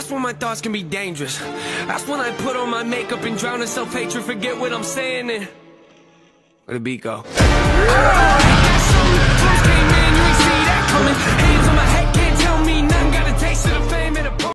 That's when my thoughts can be dangerous. That's when I put on my makeup and drown in self-hatred, forget what I'm saying and... Where the beat go?